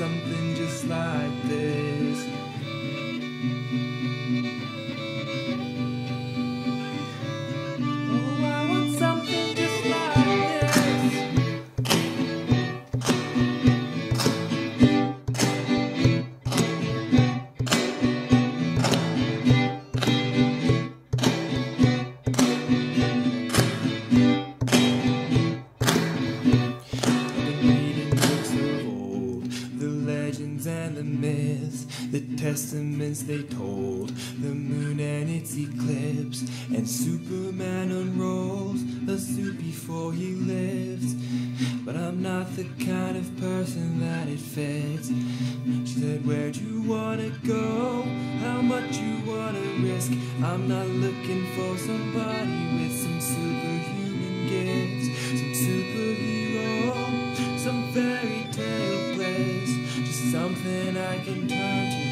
something just like this. The the testaments they told, the moon and its eclipse, and Superman unrolls a suit before he lives. But I'm not the kind of person that it fits. She said, Where'd you wanna go? How much you wanna risk? I'm not looking for somebody with some superhuman gifts, some superhero, something I can turn to,